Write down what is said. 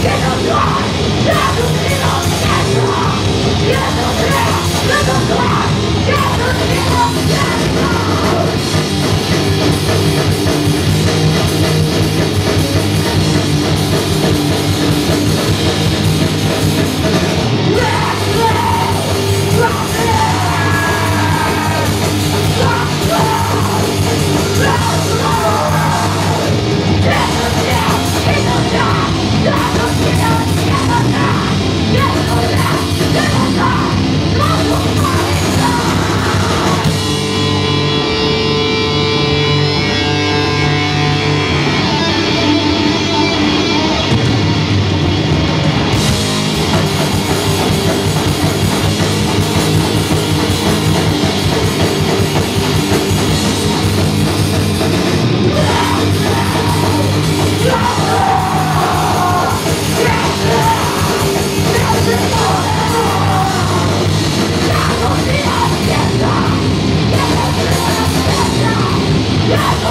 Yeah! No!